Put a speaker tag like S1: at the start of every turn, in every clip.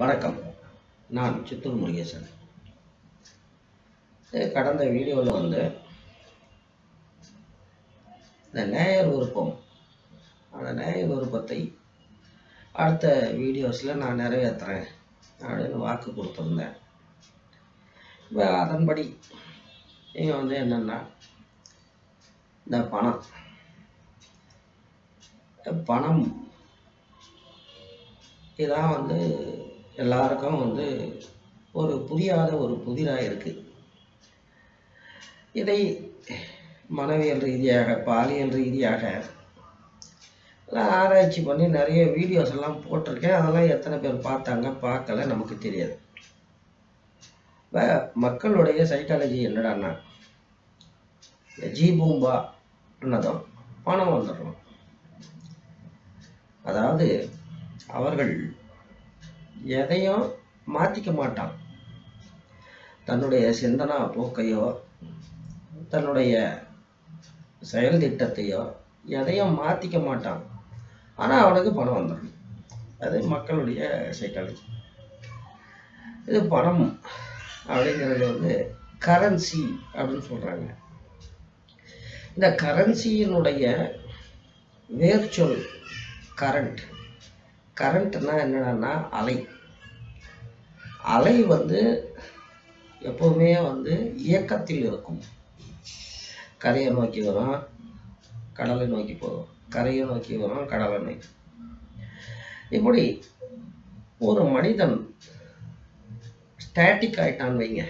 S1: வணக்கம். நான் சித்தூர் முருகேசன். கடந்த வீடியோவில் வந்து இந்த நேயர் விருப்பம் அந்த நேயர் விருப்பத்தை அடுத்த வீடியோஸில் நான் நிறைவேற்றுறேன் அப்படின்னு வாக்கு கொடுத்துருந்தேன். இப்போ அதன்படி நீங்கள் வந்து என்னென்னா இந்த பணம். பணம் இதான் வந்து எல்லாருக்கும் வந்து ஒரு புரியாத ஒரு புதிராக இருக்குது இதை மனவியல் ரீதியாக பாலியல் ரீதியாக ஆராய்ச்சி பண்ணி நிறைய வீடியோஸ் எல்லாம் போட்டிருக்கேன். அதெல்லாம் எத்தனை பேர் பார்த்தாங்க பார்க்கல நமக்கு தெரியாது. இப்போ மக்களுடைய சைக்காலஜி என்னடான்னா ஜி பூம்பா என்னதும் பணம் வந்துடுறோம். அதாவது அவர்கள் எதையும் மாற்றிக்க மாட்டான். தன்னுடைய சிந்தனா போக்கையோ தன்னுடைய செயல் திட்டத்தையோ எதையும் மாற்றிக்க மாட்டான். ஆனால் அவனுக்கு பணம் வந்துடும் அது மக்களுடைய சைக்காலஜி இது பணம் அப்படிங்கிறது வந்து கரன்சி அப்படின்னு சொல்கிறாங்க இந்த கரன்சியினுடைய வேர்ச்சொல் கரண்ட் கரண்ட்னா என்னென்னா அலை. அலை வந்து எப்போவுமே வந்து இயக்கத்தில் இருக்கும். கரையை நோக்கி வரும் கடலை நோக்கி போகும். கரையை நோக்கி வரும் கடலை நோக்கி இப்படி ஒரு மனிதன் ஸ்டாட்டிக் ஆயிட்டான்னு வைங்க.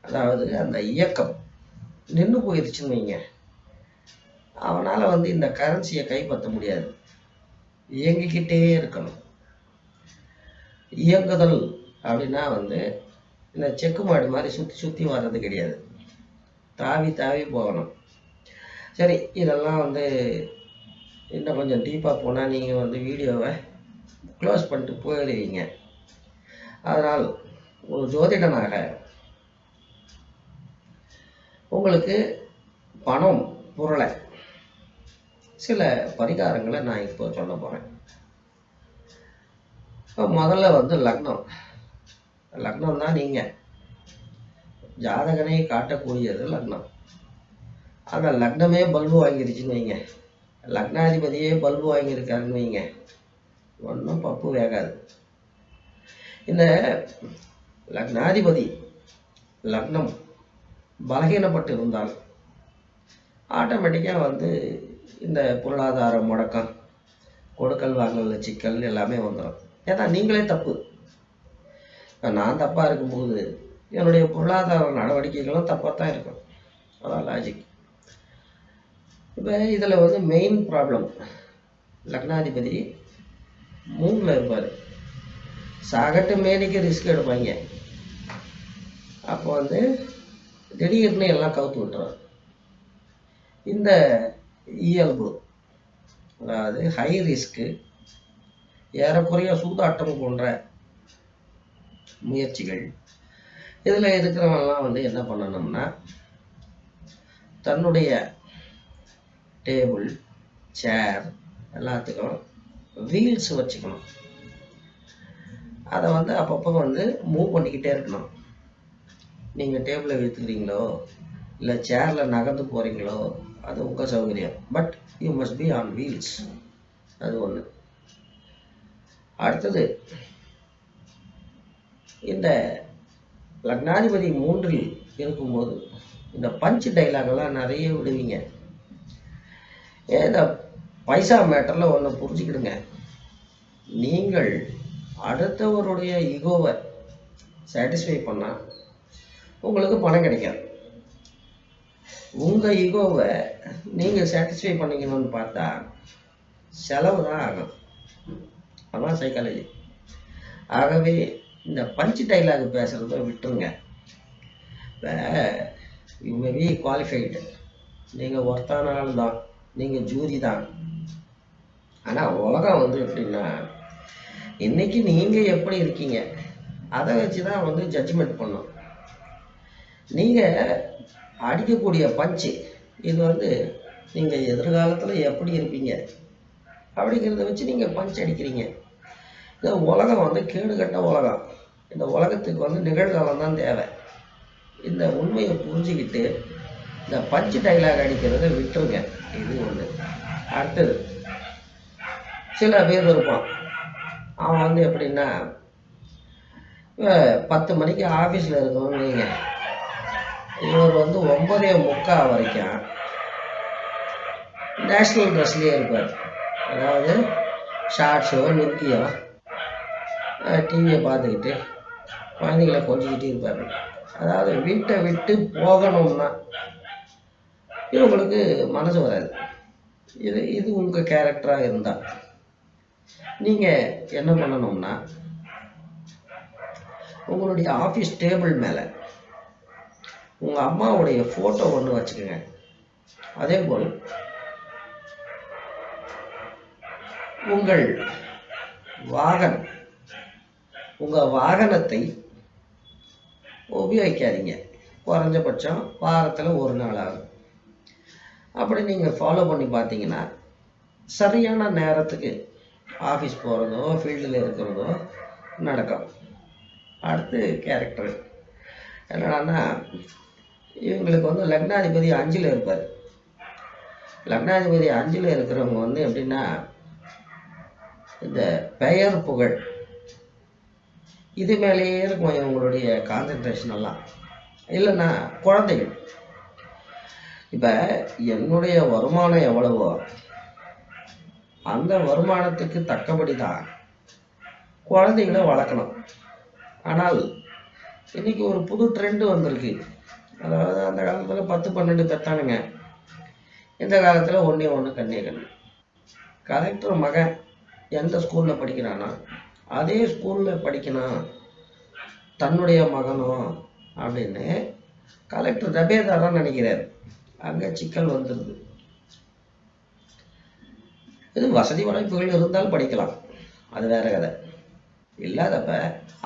S1: அதாவது அந்த இயக்கம் நின்று போயிருச்சுன்னு வைங்க. அவனால் வந்து இந்த கரன்சியை கைப்பற்ற முடியாது. இயங்கிக்கிட்டே இருக்கணும். இயங்குதல் அப்படின்னா வந்து இந்த செக்கு மாடு மாதிரி சுற்றி சுற்றி வர்றது கிடையாது. தாவி தாவி போகணும். சரி இதெல்லாம் வந்து இன்னும் கொஞ்சம் டீப்பாக போனால் நீங்கள் வந்து வீடியோவை க்ளோஸ் பண்ணிட்டு போயிடுவீங்க அதனால் ஒரு ஜோதிடனாக உங்களுக்கு பணம் பொருளை சில பரிகாரங்களை நான் இப்போ சொல்ல போகிறேன் இப்போ முதல்ல வந்து லக்னம். லக்னம் தான் நீங்கள் ஜாதகனை காட்டக்கூடியது லக்னம். அந்த லக்னமே பல்பு வாங்கிருச்சுன்னு வைங்க. லக்னாதிபதியே பல்பு வாங்கியிருக்காருன்னு வைங்க. ஒன்றும் பப்பு வேகாது. இந்த லக்னாதிபதி லக்னம் பலகீனப்பட்டு இருந்தால் ஆட்டோமேட்டிக்காக வந்து இந்த பொருளாதார முடக்கம் கொடுக்கல் வாங்கல் சிக்கல் எல்லாமே வந்துடும் ஏன்னா நீங்களே தப்பு. இப்போ நான் தப்பாக இருக்கும்போது என்னுடைய பொருளாதார நடவடிக்கைகளும் தப்பாக தான் இருக்கும். அதான் லாஜிக் இப்போ இதில் வந்து மெயின் ப்ராப்ளம் லக்னாதிபதி மூணில் இருப்பார். சகட்டு மேனிக்கு ரிஸ்க் எடுப்பாங்க. அப்போ வந்து திடீர்னு எல்லாம் கவுத்து விட்டுறாரு இந்த இயல்பு. அதாவது ஹை ரிஸ்க்கு ஏறக்குறைய சூதாட்டம் போன்ற முயற்சிகள். இதில் இருக்கிறவங்கலாம் வந்து என்ன பண்ணணும்னா தன்னுடைய டேபிள் சேர் எல்லாத்துக்கும் வீல்ஸ் வச்சுக்கணும். அதை வந்து அப்பப்போ வந்து மூவ் பண்ணிக்கிட்டே இருக்கணும். நீங்கள் டேபிளை விற்றுக்கிறீங்களோ இல்லை சேரில் நகர்ந்து போகிறீங்களோ அது உங்கள் சௌகரியம். But you must be on wheels அது ஒன்று அடுத்தது இந்த லக்னாதிபதி மூன்றில் இருக்கும்போது இந்த பஞ்ச் டைலாகெல்லாம் நிறைய விடுவீங்க. ஏன் இந்த பைசா மேட்டரில் ஒன்று புரிஞ்சுக்கிடுங்க. நீங்கள் அடுத்தவருடைய ஈகோவை சாட்டிஸ்ஃபை பண்ணால் உங்களுக்கு பணம் கிடைக்காது. உங்கள் ஈகோவை நீங்கள் சாட்டிஸ்ஃபை பண்ணிக்கணும்னு பார்த்தா செலவு தான் ஆகும். அதான் சைக்காலஜி ஆகவே இந்த பஞ்சு டைலாக் பேசுகிறத விட்டுருங்க. இப்போ யூ மே பி குவாலிஃபைடு நீங்கள் ஒருத்தான ஆள் தான் நீங்கள் ஜூரி தான். ஆனால் உலகம் வந்து எப்படின்னா இன்னைக்கு நீங்கள் எப்படி இருக்கீங்க? அதை வச்சு தான் வந்து ஜட்ஜ்மெண்ட் பண்ணும். நீங்கள் அடிக்கக்கூடிய பஞ்சு. இது வந்து நீங்கள் எதிர்காலத்தில் எப்படி இருப்பீங்க? அப்படிங்கிறத வச்சு நீங்கள் பஞ்ச் அடிக்கிறீங்க. இந்த உலகம் வந்து கேடுகட்ட உலகம். இந்த உலகத்துக்கு வந்து நிகழ்காலம் தான் தேவை. இந்த உண்மையை புரிஞ்சுக்கிட்டு இந்த பஞ்சு டைலாக் அடிக்கிறத விட்டுருங்க. இது ஒன்று அடுத்தது சில பேர் இருப்பான். அவன் வந்து எப்படின்னா பத்து மணிக்கு ஆஃபீஸில் இருக்கணும்னு நீங்கள் இவர் வந்து ஒன்பதே முக்கால் வரைக்கும் நேஷ்னல் ட்ரெஸ்லேயே இருப்பார். அதாவது ஷார்ட்ஸோ லுக்கியோ டிவியை பார்த்துக்கிட்டு குழந்தைகளை கொஞ்சிக்கிட்டே இருப்பார். அதாவது வீட்டை விட்டு போகணும்னா இவங்களுக்கு மனசு வராது. இது இது உங்கள் கேரக்டராக இருந்தால் நீங்கள் என்ன பண்ணணும்னா உங்களுடைய ஆஃபீஸ் டேபிள் மேலே உங்கள் அம்மாவுடைய ஃபோட்டோ ஒன்று வச்சுக்கோங்க. அதே போல் உங்கள் வாகனம் உங்கள் வாகனத்தை உபயோகிக்காதீங்க. குறைஞ்சபட்சம் வாரத்தில் ஒரு நாள் ஆகும் அப்படி நீங்கள் ஃபாலோ பண்ணி பார்த்தீங்கன்னா சரியான நேரத்துக்கு ஆஃபீஸ் போகிறதோ ஃபீல்டில் இருக்கிறதோ நடக்கும். அடுத்து கேரக்டர் என்னடான்னா இவங்களுக்கு வந்து லக்னாதிபதி அஞ்சில் இருப்பார். லக்னாதிபதி அஞ்சில் இருக்கிறவங்க வந்து எப்படின்னா இந்த பெயர் புகழ். இது மேலேயே இருக்கும் இவங்களுடைய கான்சன்ட்ரேஷன் எல்லாம். இல்லைன்னா குழந்தைகள். இப்போ என்னுடைய வருமானம் எவ்வளவோ அந்த வருமானத்துக்கு தக்கபடி தான் குழந்தைகளை வளர்க்கணும். ஆனால் இன்னைக்கு ஒரு புது ட்ரெண்டு வந்திருக்கு. அதாவது அந்த காலத்தில் பத்து பன்னெண்டு தத்தானுங்க இந்த காலத்தில் ஒன்றே ஒன்று கண்ணே கண்ணு கலெக்டர் மகன் எந்த ஸ்கூலில் படிக்கிறானா? அதே ஸ்கூலில் படிக்கணும் தன்னுடைய மகனும் அப்படின்னு கலெக்டர் தபேதார் நினைக்கிறார். அங்கே சிக்கல் வந்துடுது இது வசதி வாய்ப்புகள் இருந்தால் படிக்கலாம். அது வேற கதை. இல்லாதப்ப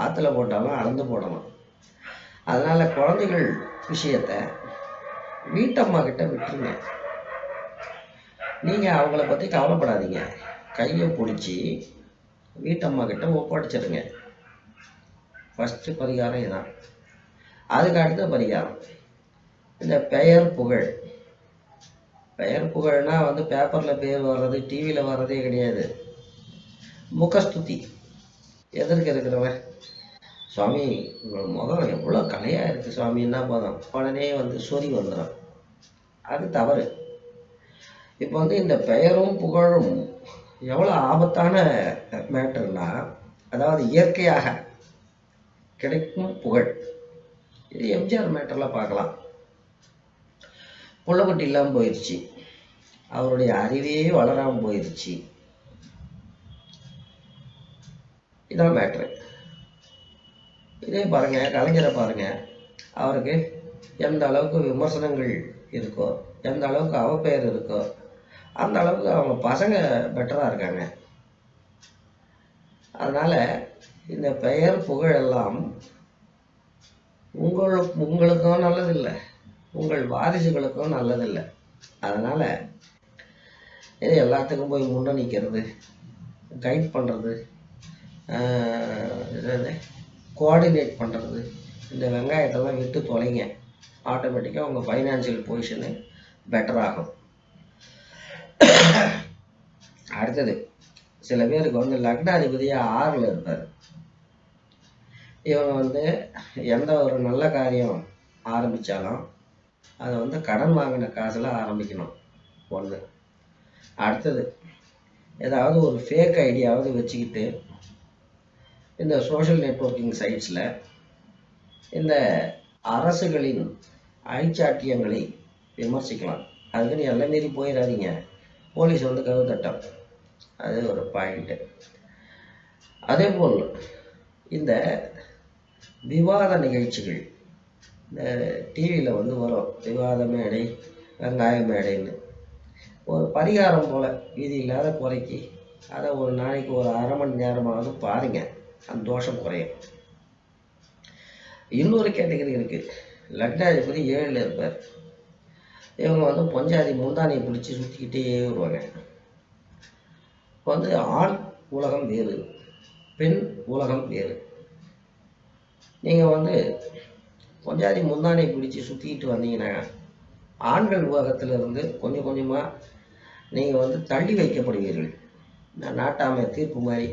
S1: ஆற்றுல போட்டாலும் அளந்து போடணும் அதனால் குழந்தைகள் விஷயத்த வீட்டம்மா கிட்ட விட்டுருங்க. நீங்கள் அவங்கள பற்றி கவலைப்படாதீங்க. கையை பிடிச்சி வீட்டம்மா கிட்ட ஒப்படைச்சிருங்க. ஃபஸ்ட்டு பரிகாரம் இதான். அதுக்கு அடுத்த பரிகாரம். இந்த பெயர் புகழ். பெயர் புகழ்னா வந்து பேப்பரில் பேர் வர்றது டிவியில் வர்றதே கிடையாது. முகஸ்துதி. எதற்கு இருக்கிறவன்? சுவாமி உங்கள் முகம் எவ்வளோ கலையாக இருக்குது சுவாமின்னா போதும் உடனே வந்து சொறி வந்துடும் அது தவறு. இப்போ வந்து இந்த பெயரும் புகழும் எவ்வளோ ஆபத்தான மேட்டர்னா அதாவது இயற்கையாக கிடைக்கும் புகழ். இது எம்ஜிஆர் மேட்டரில் பார்க்கலாம். புள்ளக்குட்டி இல்லாமல் போயிடுச்சு அவருடைய அறிவே வளராமல் போயிடுச்சு இதான் மேட்ரு. இதே பாருங்கள் கலைஞரை பாருங்கள் அவருக்கு எந்த அளவுக்கு விமர்சனங்கள் இருக்கோ எந்த அளவுக்கு அவப்பெயர் இருக்கோ அந்த அளவுக்கு அவங்க பசங்க பெட்டராக இருக்காங்க. அதனால் இந்த பெயர் புகழ் எல்லாம் உங்கள் உங்களுக்கும் நல்லதில்லை. உங்கள் வாரிசுகளுக்கும் நல்லதில்லை. அதனால் இது எல்லாத்துக்கும் போய் முன்ன நிற்கிறது கைட் பண்ணுறது இது கோஆர்டினேட் பண்ணுறது இந்த வெங்காயத்தெல்லாம் விட்டு தொலைங்க. ஆட்டோமேட்டிக்காக உங்கள் ஃபைனான்சியல் பொசிஷனு பெட்டர் ஆகும். அடுத்தது சில பேருக்கு வந்து லக்னாதிபதியாக ஆறில் இருப்பார். இவங்க வந்து எந்த ஒரு நல்ல காரியம் ஆரம்பித்தாலும் அதை வந்து கடன் வாங்கின காசில் ஆரம்பிக்கணும். ஒன்று அடுத்தது ஏதாவது ஒரு ஃபேக் ஐடியாவது வச்சுக்கிட்டு இந்த சோஷியல் நெட்வொர்க்கிங் சைட்ஸில் இந்த அரசுகளின் அழிச்சாட்டியங்களை விமர்சிக்கலாம். அதுக்குன்னு எல்லாம் மீறி போயிடாதீங்க. போலீஸ் வந்து கவு தட்டம். அது ஒரு பாயிண்ட்டு அதே போல் இந்த விவாத நிகழ்ச்சிகள் இந்த டிவியில் வந்து வரும். விவாத மேடை வெங்காய மேடைன்னு. ஒரு பரிகாரம் போல் இது இல்லாத குறைக்கு. அதை ஒரு நாளைக்கு ஒரு அரை மணி நேரமாவது பாருங்கள் அந்த தோஷம் குறையும். இன்னொரு கேட்டகரி இருக்குது லக்னாதிபதி ஏழில் இருப்பார். இவங்க வந்து பொஞ்சாதி முந்தானியை பிடிச்சி சுற்றிக்கிட்டே வருவாங்க. இப்போ வந்து ஆண் உலகம் வேறு பெண் உலகம் வேறு. நீங்கள் வந்து பொஞ்சாதி முந்தானை பிடிச்சி சுற்றிக்கிட்டு வந்தீங்கன்னா ஆண்கள் உலகத்திலிருந்து கொஞ்சம் கொஞ்சமாக நீங்கள் வந்து தள்ளி வைக்கப்படுவீர்கள். இந்த நாட்டாமை தீர்ப்பு மாதிரி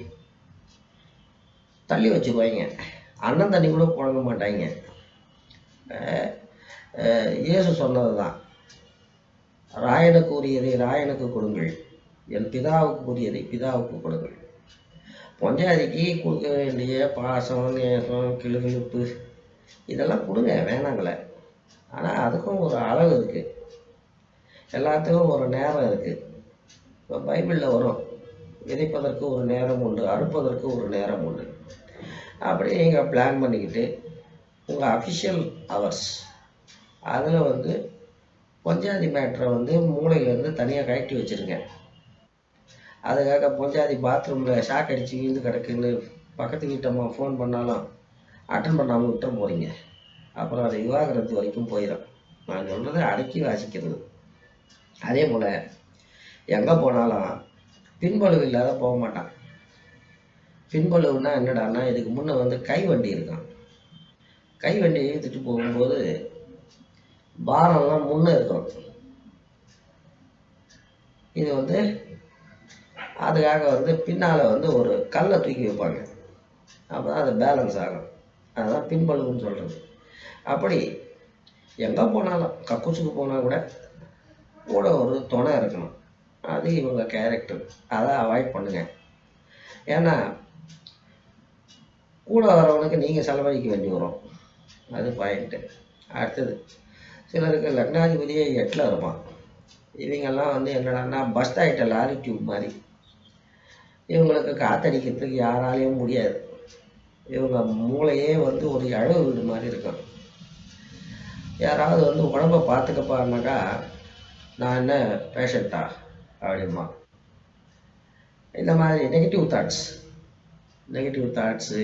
S1: தள்ளி வச்சுக்குவாங்க அண்ணன் தண்ணி கூட புழங்க மாட்டாங்க இயேசு சொன்னது தான் ராயனுக்கு உரியதை ராயனுக்கு கொடுங்கள். என் பிதாவுக்கு உரியதை பிதாவுக்கு கொடுங்கள். பொஞ்சாதிக்கு கொடுக்க வேண்டிய பாசம் நேசம் கிளுகிழுப்பு இதெல்லாம் கொடுங்க வேணாங்களே. ஆனால் அதுக்கும் ஒரு அளவு இருக்குது எல்லாத்துக்கும் ஒரு நேரம் இருக்குது இப்போ பைபிளில் வரும். விதைப்பதற்கு ஒரு நேரம் உண்டு அறுப்பதற்கு ஒரு நேரம் உண்டு. அப்படி நீங்கள் பிளான் பண்ணிக்கிட்டு உங்கள் அஃபிஷியல் ஹவர்ஸ் அதில் வந்து பொஞ்சாதி மேட்ரை வந்து மூளையிலேருந்து தனியாக கழட்டி வச்சுருங்க. அதுக்காக பொஞ்சாதி பாத்ரூமில் ஷாக் அடித்து வீழ்ந்து கிடக்குன்னு பக்கத்து வீட்டம்மா ஃபோன் பண்ணாலும் அட்டன் பண்ணாமல் விட்டுற போகிறீங்க அப்புறம் அது விவாகரத்து வரைக்கும் போயிடும் நான் சொல்கிறது அடக்கி வாசிக்கிறது. அதே போல் எங்கே போனாலும் பின்பளவு இல்லாத போக மாட்டான். பின்பழுவுனா என்னடான்னா இதுக்கு முன்னே வந்து கை வண்டி இருக்கான். கை இழுத்துட்டு போகும்போது பாரம்லாம் முன்னே இருக்கும். இது வந்து அதுக்காக வந்து பின்னால் வந்து ஒரு கல்லை தூக்கி வைப்பாங்க. அப்போ தான் அது பேலன்ஸ் ஆகும். அதுதான் பின்பழுவுன்னு சொல்கிறது அப்படி எங்கே போனாலும் கக்கூசுக்கு போனால் கூட கூட ஒரு துணை இருக்கணும். அது இவங்க கேரக்டர் அதை அவாய்ட் பண்ணுங்க. ஏன்னா கூட வரவனுக்கு நீங்கள் செலவழிக்க வேண்டி வரும். அது பாயிண்ட்டு அடுத்தது சிலருக்கு லக்னாதிபதியே எட்டில் இருப்பான். இவங்கெல்லாம் வந்து என்னடான்னா பஸ் ஆகிட்ட லாரி டியூப் மாதிரி. இவங்களுக்கு காத்தடிக்கிறதுக்கு யாராலையும் முடியாது. இவங்க மூளையே வந்து ஒரு இழவு வீடு மாதிரி இருக்கும் யாராவது வந்து உடம்ப பார்த்துக்கப்பாருனாக்கா நான் என்ன பேஷண்ட்டா அப்படிமா இந்த மாதிரி நெகட்டிவ் தாட்ஸ் நெகட்டிவ் தாட்ஸு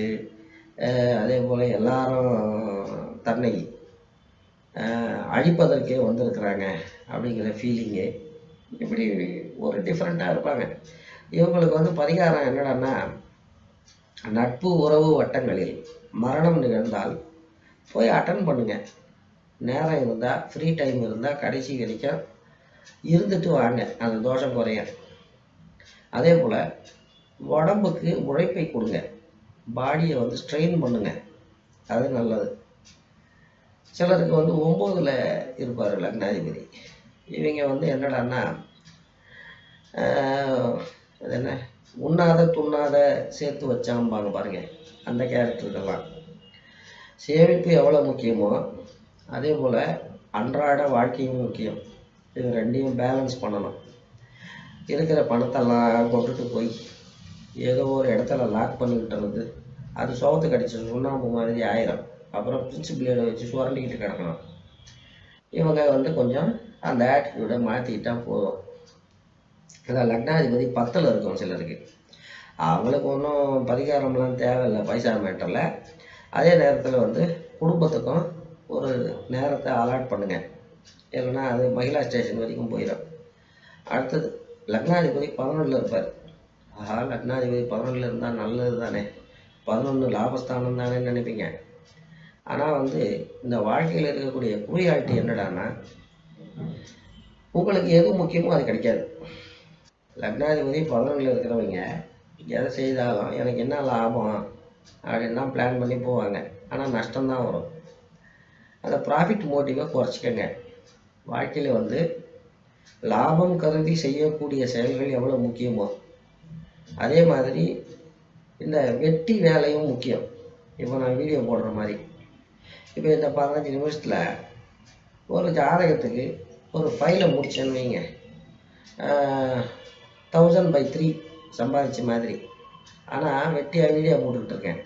S1: அதே போல் எல்லாரும் தன்னை அழிப்பதற்கே வந்திருக்கிறாங்க அப்படிங்கிற ஃபீலிங்கு இப்படி ஒரு டிஃப்ரெண்ட்டாக இருப்பாங்க. இவங்களுக்கு வந்து பரிகாரம் என்னடான்னா நட்பு உறவு வட்டங்களில் மரணம் நிகழ்ந்தால் போய் அட்டன் பண்ணுங்கள் நேரம் இருந்தால் ஃப்ரீ டைம் இருந்தால் கடைசி வரைக்கும் இருந்துட்டு வாங்க. அந்த தோஷம் குறைய அதே போல் உடம்புக்கு உழைப்பை கொடுங்க. பாடியை வந்து ஸ்ட்ரெயின் பண்ணுங்க. அது நல்லது. சிலருக்கு வந்து ஒம்போதில் இருப்பார் லக்னாதிபதி. இவங்க வந்து என்னடான்னா அது என்ன? உண்ணாத துண்ணாத சேர்த்து வச்சாம்பாங்க பாருங்க அந்த கேரக்டருக்கெல்லாம். சேமிப்பு எவ்வளோ முக்கியமோ அதே போல் அன்றாட வாழ்க்கையும் முக்கியம். இது ரெண்டையும் பேலன்ஸ் பண்ணணும். இருக்கிற பணத்தெல்லாம் கொண்டுட்டு போய் ஏதோ ஒரு இடத்துல லாக் பண்ணிக்கிட்டுறது அது சோகத்து கடிச்சு சுண்ணாம்பு மாதிரி ஆயிரும். அப்புறம் பிரிச்சு பிளேடை வச்சு சுரண்டிக்கிட்டு கிடக்கணும். இவங்க வந்து கொஞ்சம் அந்த ஆட்டிடியூடை மாற்றிக்கிட்டா போதும். இதான் லக்னாதிபதி பத்தில் இருக்கும் சிலருக்கு. அவங்களுக்கு ஒன்றும் பரிகாரம்லாம் தேவையில்லை பைசா மேட்டரில். அதே நேரத்தில் வந்து குடும்பத்துக்கும் ஒரு நேரத்தை அலாட் பண்ணுங்க. இல்லைன்னா அது மகிழா ஸ்டேஷன் வரைக்கும் போயிடும் அடுத்தது லக்னாதிபதி பதினொன்றில் இருப்பார். அதனால் லக்னாதிபதி பதினொன்றில் இருந்தால் நல்லது தானே? பதினொன்று லாபஸ்தானம் தானே நினைப்பீங்க. ஆனால் வந்து இந்த வாழ்க்கையில் இருக்கக்கூடிய குறியாட்டி என்னடான்னா உங்களுக்கு எது முக்கியமோ அது கிடைக்காது. லக்னாதிபதி பதினொன்றில் இருக்கிறவங்க எதை செய்தாலும் எனக்கு என்ன லாபம் அப்படின்னா பிளான் பண்ணி போவாங்க. ஆனால் நஷ்டம்தான் வரும். அந்த ப்ராஃபிட் மோட்டிவை குறைச்சிக்கங்க. வாழ்க்கையில் வந்து லாபம் கருதி செய்யக்கூடிய செயல்கள் எவ்வளோ முக்கியமோ அதே மாதிரி இந்த வெட்டி வேலையும் முக்கியம். இப்போ நான் வீடியோ போடுற மாதிரி. இப்போ இந்த பதினஞ்சு நிமிஷத்தில் ஒரு ஜாதகத்துக்கு ஒரு ஃபைலை முடிச்சேன்னு வைங்க. தௌசண்ட் பை த்ரீ சம்பாதிச்ச மாதிரி. ஆனால் வெட்டியாக வீடியோ போட்டுக்கிட்டு இருக்கேன்.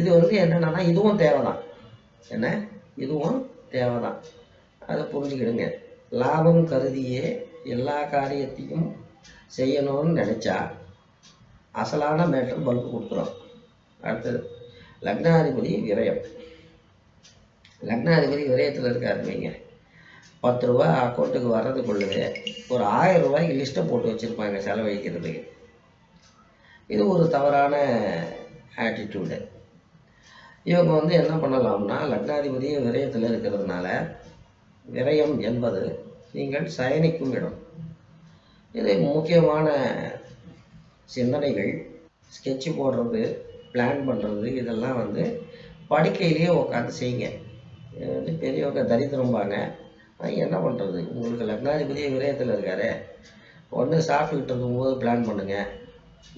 S1: இது வந்து என்னென்னா இதுவும் தேவை தான் என்ன? இதுவும் தேவை தான் அதை புரிஞ்சுக்கிடுங்க. லாபம் கருதியே எல்லா காரியத்தையும் செய்யணும்னு நினச்சா அசலான மேட்டர் பல்பு கொடுத்துரும் அடுத்தது லக்னாதிபதி விரயம். லக்னாதிபதி விரயத்தில் இருக்காரு வைங்க பத்து ரூபா அக்கௌண்ட்டுக்கு வர்றதுக்குள்ளது ஒரு ஆயிரம் ரூபாய்க்கு லிஸ்ட்டை போட்டு வச்சுருப்பாங்க செலவழிக்கிறதுக்கு இது ஒரு தவறான ஆட்டிடியூடு இவங்க வந்து என்ன பண்ணலாம்னா லக்னாதிபதியும் விரயத்தில் இருக்கிறதுனால விரயம் என்பது நீங்கள் சயனிக்கும் இடம். இது முக்கியமான சிந்தனைகள் ஸ்கெட்சு போடுறது பிளான் பண்ணுறது இதெல்லாம் வந்து படுக்கையிலேயே உட்காந்து செய்யுங்க. வந்து பெரியவங்க தரித்திரம்பாங்க. என்ன பண்ணுறது உங்களுக்கு லக்னாதிபதியே விரயத்தில் இருக்காரு. ஒன்று சாப்பிட்டுக்கிட்டு இருக்கும்போது பிளான் பண்ணுங்கள்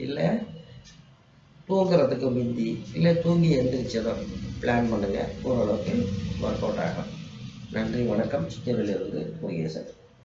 S1: இல்லை தூங்குறதுக்கு முந்தி இல்லை தூங்கி எந்திரிச்சதும் பிளான் பண்ணுங்கள் ஓரளவுக்கு ஒர்க் அவுட் ஆகும். நன்றி வணக்கம். சித்தூரிலிருந்து முருகேசன்.